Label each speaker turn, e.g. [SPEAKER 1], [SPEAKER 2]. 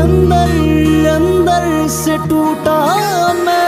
[SPEAKER 1] लंदर लंदर से टूटा मैं।